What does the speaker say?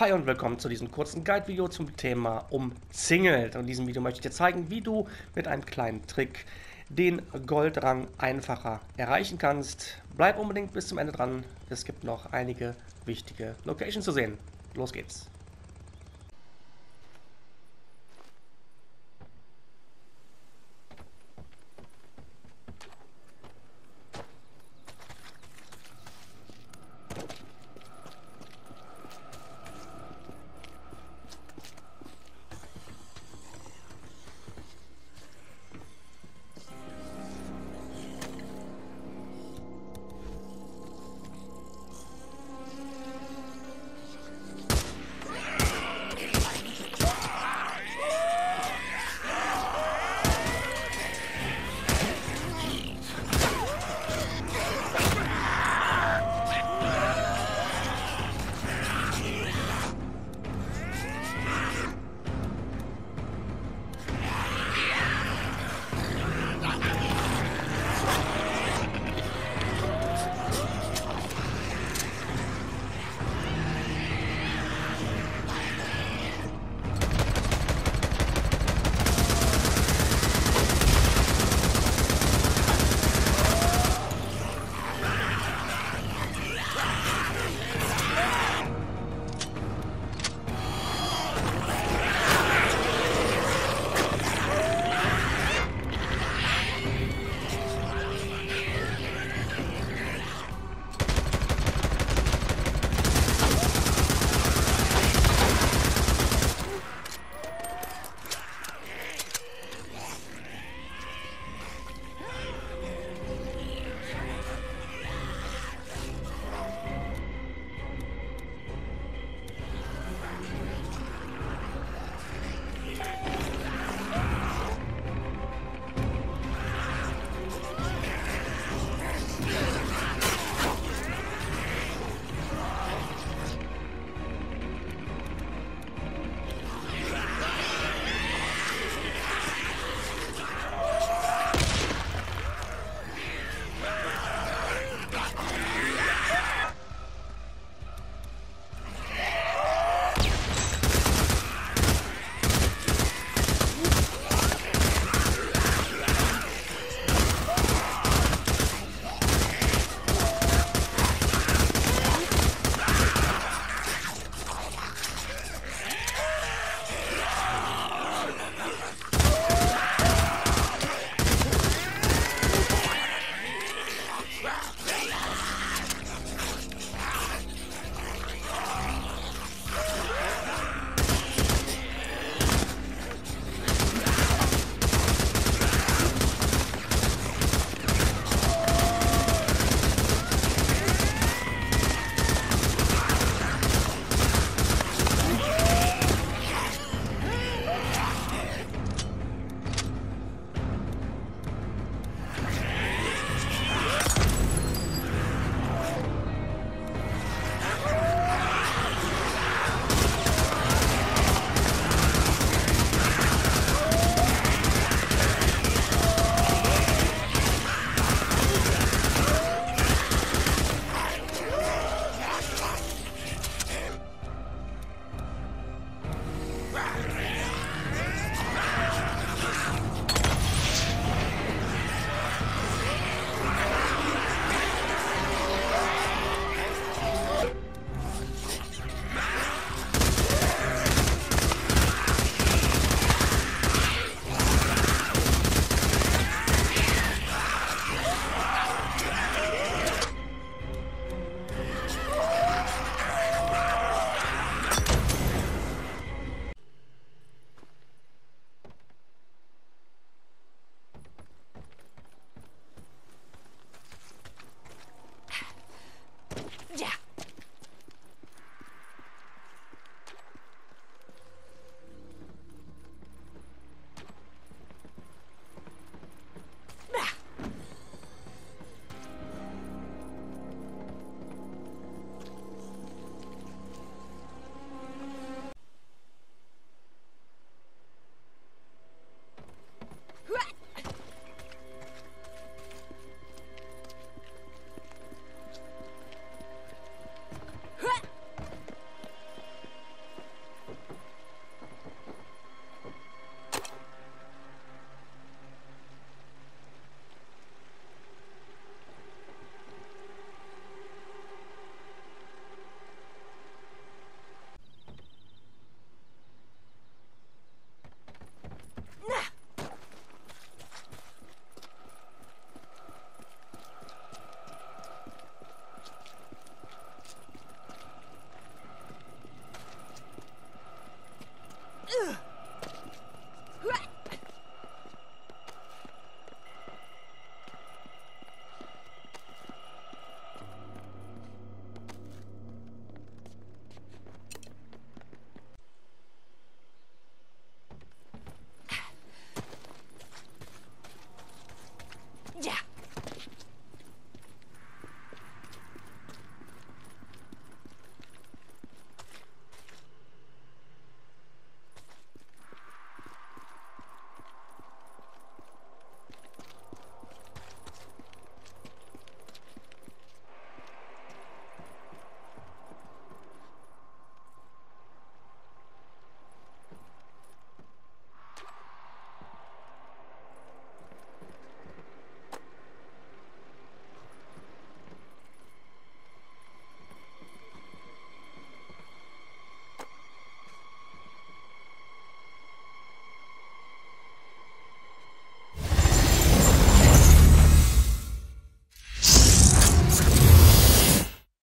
Hi und willkommen zu diesem kurzen Guide-Video zum Thema Umzingelt. Und in diesem Video möchte ich dir zeigen, wie du mit einem kleinen Trick den Goldrang einfacher erreichen kannst. Bleib unbedingt bis zum Ende dran, es gibt noch einige wichtige Locations zu sehen. Los geht's!